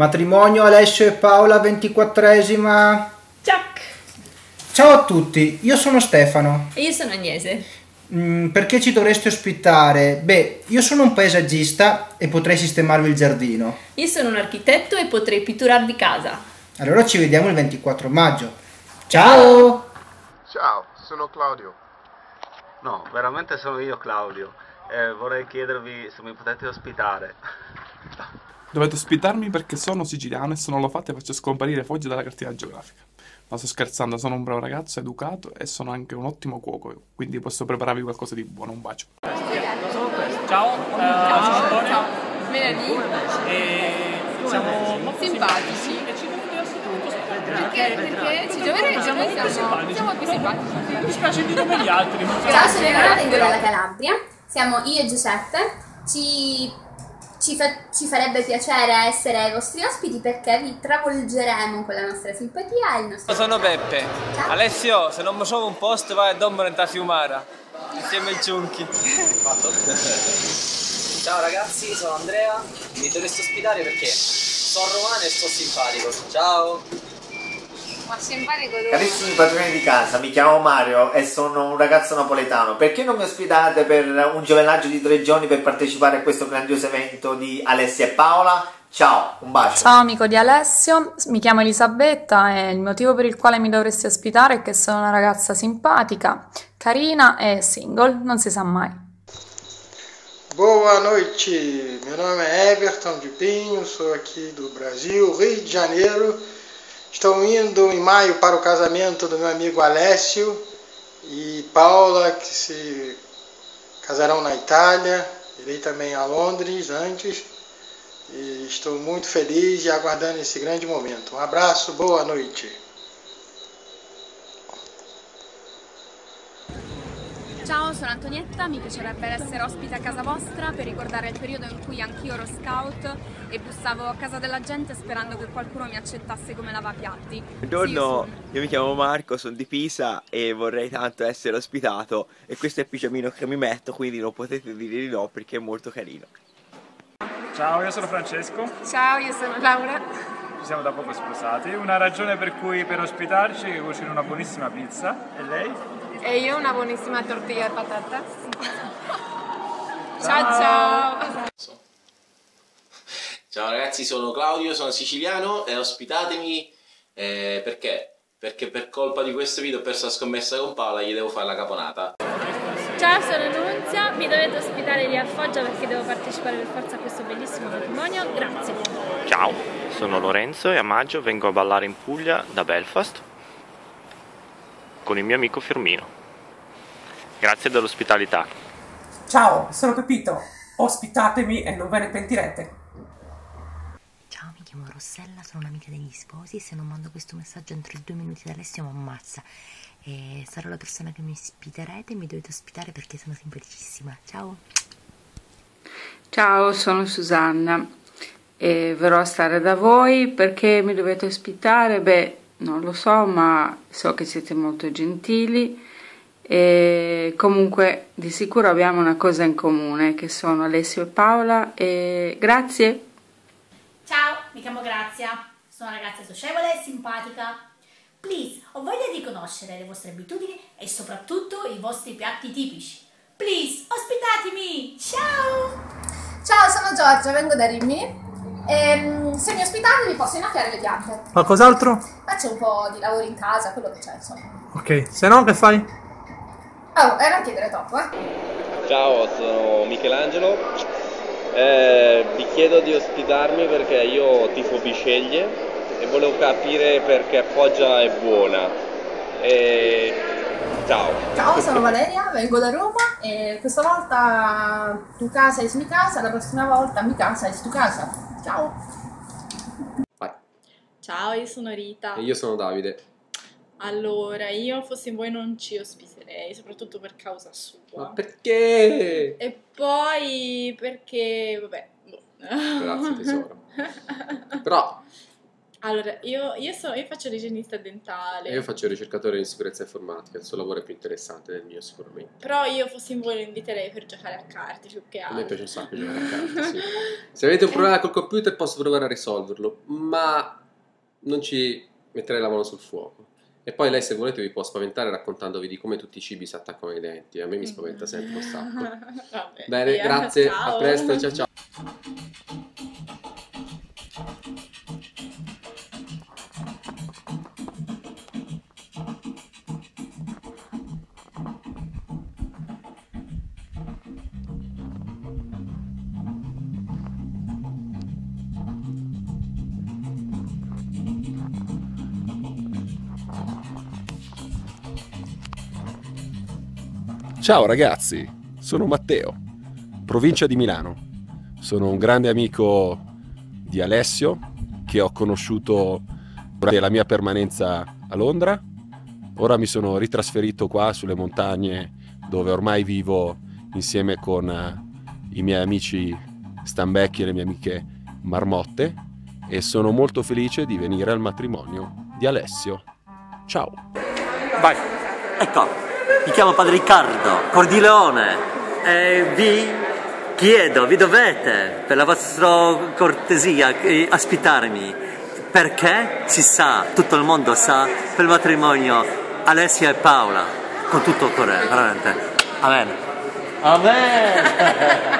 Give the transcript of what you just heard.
Matrimonio Alessio e Paola, 24esima. Ciac! Ciao a tutti, io sono Stefano. E io sono Agnese. Mm, perché ci dovreste ospitare? Beh, io sono un paesaggista e potrei sistemarvi il giardino. Io sono un architetto e potrei pitturarvi casa. Allora ci vediamo il 24 maggio. Ciao! Ciao, sono Claudio. No, veramente sono io Claudio e vorrei chiedervi se mi potete ospitare. Dovete ospitarmi perché sono siciliano e se non lo fate faccio scomparire foglie dalla cartina geografica. Ma sto scherzando, sono un bravo ragazzo, educato e sono anche un ottimo cuoco, quindi posso prepararvi qualcosa di buono. Un bacio. Ciao, eh, sono Antonio Venerdì e siamo molto simpatici. e ci Perché, perché ci giovedì siamo, siamo, siamo più simpatici. Mi spiace di come gli altri. Ciao, so- sono Eleonora, vengo dalla Calabria. Siamo io e Giuseppe. Ci, ci fa- ci farebbe piacere essere i vostri ospiti perché vi travolgeremo con la nostra simpatia e il nostro... Sono Peppe. Ciao. Alessio, se non mi trovo un posto vai a dormire a Fiumara. Insieme al Giunchi. Ciao ragazzi, sono Andrea, mi dovreste ospitare perché sono romano e sto simpatico. Ciao! Ma simpatico dove? Carissimi padroni di casa, mi chiamo Mario e sono un ragazzo napoletano. Perché non mi ospitate per un giovenaggio di tre giorni per partecipare a questo grandioso evento di Alessia e Paola? Ciao, un bacio. Ciao amico di Alessio, mi chiamo Elisabetta e il motivo per il quale mi dovresti ospitare è che sono una ragazza simpatica, carina e single, non si sa mai. Boa noite, meu nome é Everton de Pinho, sou aqui do Brasil, Rio de Janeiro. Estou indo em maio para o casamento do meu amigo Alessio e Paula, que se casarão na Itália. Irei também a Londres antes e estou muito feliz e aguardando esse grande momento. Um abraço, boa noite. Ciao, sono Antonietta, mi piacerebbe essere ospite a casa vostra per ricordare il periodo in cui anch'io ero scout e bussavo a casa della gente sperando che qualcuno mi accettasse come lavapiatti. Buongiorno, io mi chiamo Marco, sono di Pisa e vorrei tanto essere ospitato e questo è il pigiamino che mi metto, quindi non potete dire di no perché è molto carino. Ciao, io sono Francesco, Ciao, io sono Laura. ci siamo da poco sposati. Una ragione per cui per ospitarci è che cucino una buonissima pizza. E lei? E io una buonissima tortilla di patata. Ciao ciao! Ciao ragazzi, sono Claudio, sono siciliano e ospitatemi eh, perché? Perché per colpa di questo video ho perso la scommessa con Paola, gli devo fare la caponata. Ciao, sono Nunzia, mi dovete ospitare lì a Foggia perché devo partecipare per forza a questo bellissimo matrimonio, grazie. Ciao, sono Lorenzo e a maggio vengo a ballare in Puglia da Belfast con il mio amico Firmino. Grazie dell'ospitalità. Ciao, sono Pepito. Ospitatemi e non ve ne pentirete. Ciao, mi chiamo Rossella, sono un'amica degli sposi se non mando questo messaggio entro i due minuti da Alessio mi ammazza. E sarò la persona che mi ospiterete e mi dovete ospitare perché sono simpaticissima. Ciao! Ciao, sono Susanna e verrò a stare da voi perché mi dovete ospitare. Beh, non lo so, ma so che siete molto gentili e comunque di sicuro abbiamo una cosa in comune che sono Alessio e Paola e grazie. Ciao, mi chiamo Grazia, sono una ragazza socievole e simpatica. Please, ho voglia di conoscere le vostre abitudini e soprattutto i vostri piatti tipici. Please, ospitatemi! Ciao! Ciao, sono Giorgia, vengo da Rimini. Ehm, se mi ospitate vi posso innaffiare le piante. Qualcos'altro? Faccio un po' di lavoro in casa, quello che c'è, insomma. Ok, se no che fai? Oh, e non chiedere troppo, eh. Ciao, sono Michelangelo. Eh, vi chiedo di ospitarmi perché io tifo Bisceglie e volevo capire perché Foggia è buona. E... Ciao. Ciao, sono Valeria, vengo da Roma e questa volta tu casa es mi casa, la prossima volta mi casa es tu casa. Ciao! Ciao, io sono Rita. E io sono Davide. Allora, io fossi voi non ci ospiterei, soprattutto per causa sua. Ma perché? E poi perché, vabbè, boh. Grazie tesoro. Però Allora, io, io, sono, io faccio l'igienista dentale. E io faccio il ricercatore in sicurezza informatica, il suo lavoro è più interessante del mio sicuramente. Però io fossi in voi lo inviterei per giocare a carte più che A altro. me piace un sacco giocare a carte, sì. Se avete un problema col computer posso provare a risolverlo, ma non ci metterei la mano sul fuoco. E poi lei se volete vi può spaventare raccontandovi di come tutti i cibi si attaccano ai denti. A me mi spaventa sempre un sacco. Vabbè, Bene, via, grazie, ciao. a presto, ciao ciao. Ciao ragazzi, sono Matteo, provincia di Milano. Sono un grande amico di Alessio che ho conosciuto durante la mia permanenza a Londra. Ora mi sono ritrasferito qua sulle montagne dove ormai vivo insieme con eh, i miei amici Stambecchi e le mie amiche Marmotte e sono molto felice di venire al matrimonio di Alessio. Ciao! Vai. Ecco, mi chiamo Padre Riccardo Cordileone e vi chiedo, vi dovete, per la vostra cortesia, eh, ospitarmi, perché si sa, tutto il mondo sa, per il matrimonio Alessia e Paola, con tutto il cuore, veramente. Amen. Amen.